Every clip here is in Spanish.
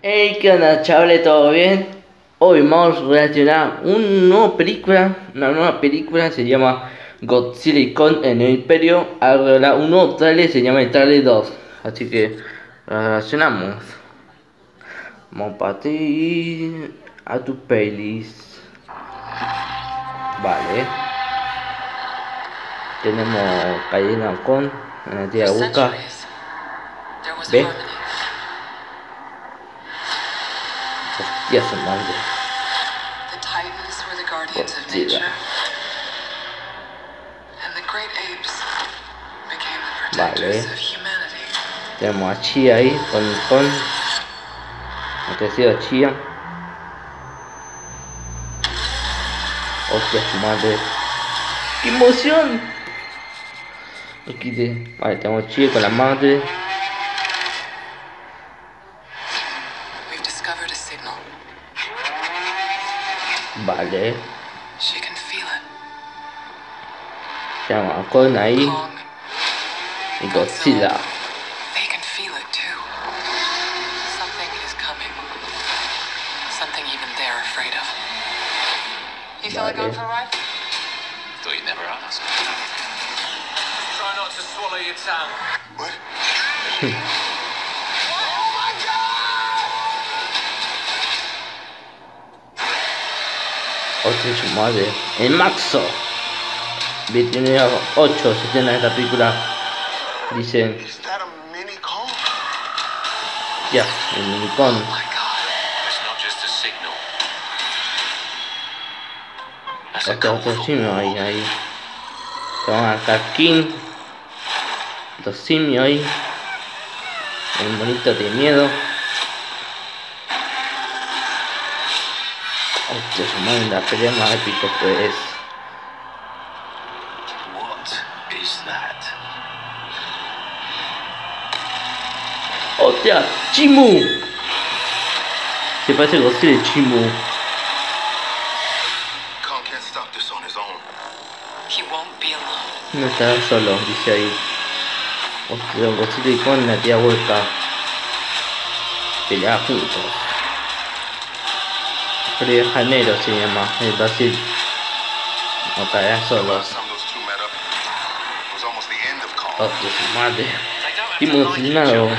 Hey, ¿qué onda, chavales? ¿Todo bien? Hoy vamos a reaccionar una nueva película, una nueva película se llama Godzilla con en el Imperio. Ahora un nuevo trailer se llama el trailer 2, así que reaccionamos. Vamos para ti, a tu pelis. Vale. Tenemos cadena con en la tía busca. Great apes became the protectors Vale. Tenemos a Chia ahí con con el crecido Chia. Hostia, su madre. ¡Qué emoción! Aquí de... Vale, tenemos Chia con la madre. Discovered a signal. Vale. She can feel it. Tenemos a Con ahí y Godzilla. they can feel it too. Something is coming. Something even they're afraid of. You feel like going for a ride? Thought you'd never ask. Try not to swallow your tongue. Oh Madre. El Maxo. 8 se tiene esta película. Kong? ya, el minicón. Otro, otro simio ahí, ahí. Tenemos acá King. Los simios ahí. El monito de miedo. Hostia, su madre, la pelea más épica pues. What is that? ¡Hostia! ¡Chimu! Se parece Godzilla y Chimu. Kong can't stop this on his own. He won't be alone. No está solo, dice ahí. Hostia, Godzilla y con la tía hueca. Pelear juntos. Río de Janeiro se llama, el Brasil. No caerá solos. Hostia, su madre. Emocionado.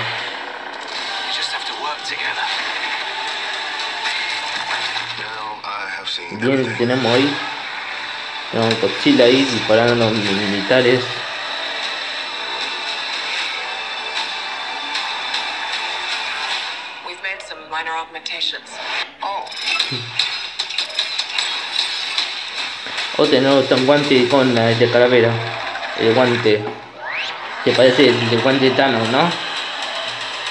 Bien, tenemos ahí. Tenemos Godzilla ahí disparando a los militares. Some minor augmentations. Oh, O tenemos un guante con la de calavera. El guante. Que parece el, guante de Thanos, ¿no?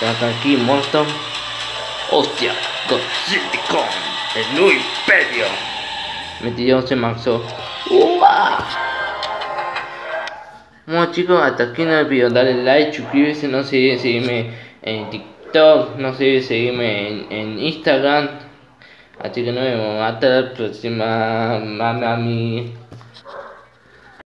Tenemos aquí muerto. Hostia, Godzilla con el nuevo imperio. Metidos en Maxo. ¡Uah! Bueno chicos, hasta aquí en el video, dale like, suscribirse, no olviden seguirme en TikTok, no se olviden seguirme en, en Instagram. Así que nos vemos hasta la próxima, mami.